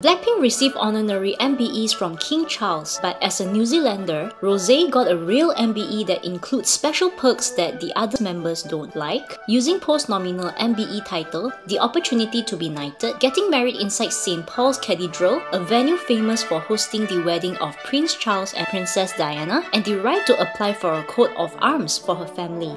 Blackpink received honorary MBEs from King Charles, but as a New Zealander, Rosé got a real MBE that includes special perks that the other members don't like, using post-nominal MBE title, the opportunity to be knighted, getting married inside St. Paul's Cathedral, a venue famous for hosting the wedding of Prince Charles and Princess Diana, and the right to apply for a coat of arms for her family.